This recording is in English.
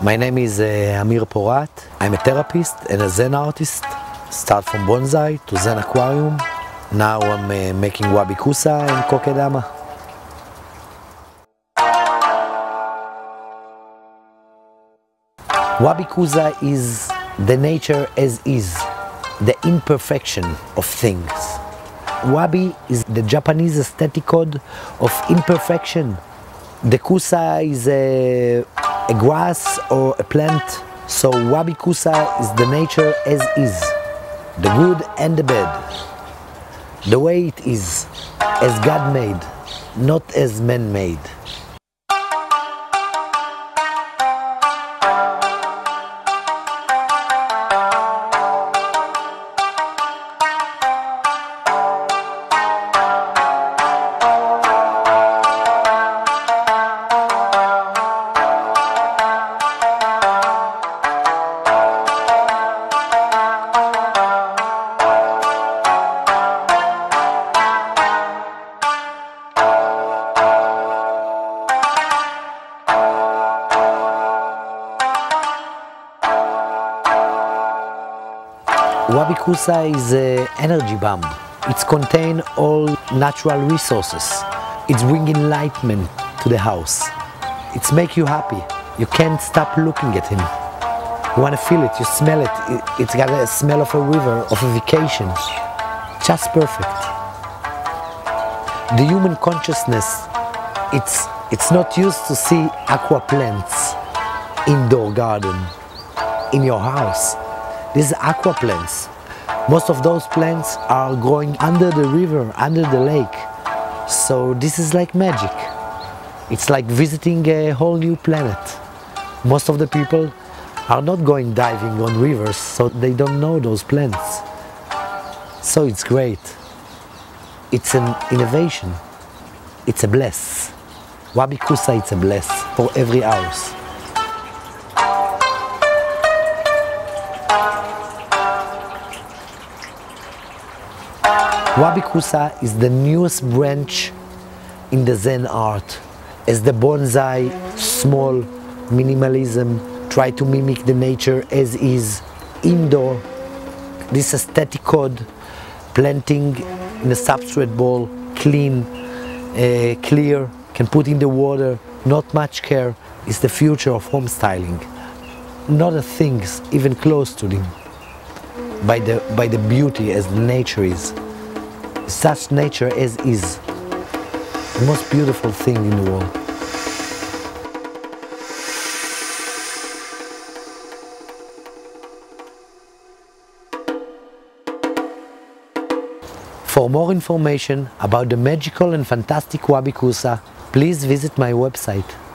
My name is uh, Amir Porat. I'm a therapist and a Zen artist. Start from bonsai to Zen aquarium. Now I'm uh, making wabi kusa and kokedama. Wabi kusa is the nature as is, the imperfection of things. Wabi is the Japanese aesthetic code of imperfection. The kusa is a, a grass or a plant, so wabi kusa is the nature as is, the good and the bad, the way it is, as God made, not as man made. Wabi Kusa is an energy bomb. It's contain all natural resources. It's bring enlightenment to the house. It's make you happy. You can't stop looking at him. You want to feel it, you smell it. It- It's got a smell of a river, of a vacation. Just perfect. The human consciousness, it's, it's not used to see aqua plants, indoor garden, in your house. These aqua plants. Most of those plants are growing under the river, under the lake. So this is like magic. It's like visiting a whole new planet. Most of the people are not going diving on rivers, so they don't know those plants. So it's great. It's an innovation. It's a bless. Wabi Kusa, it's a bless for every house. Wabi Kusa is the newest branch in the Zen art. As the bonsai, small, minimalism, try to mimic the nature as is, indoor, this aesthetic code, planting in a substrate bowl, clean, uh, clear, can put in the water, not much care, is the future of home styling. Not a things even close to them, by the, by the beauty as nature is such nature as is. The most beautiful thing in the world. For more information about the magical and fantastic Wabi Kusa, please visit my website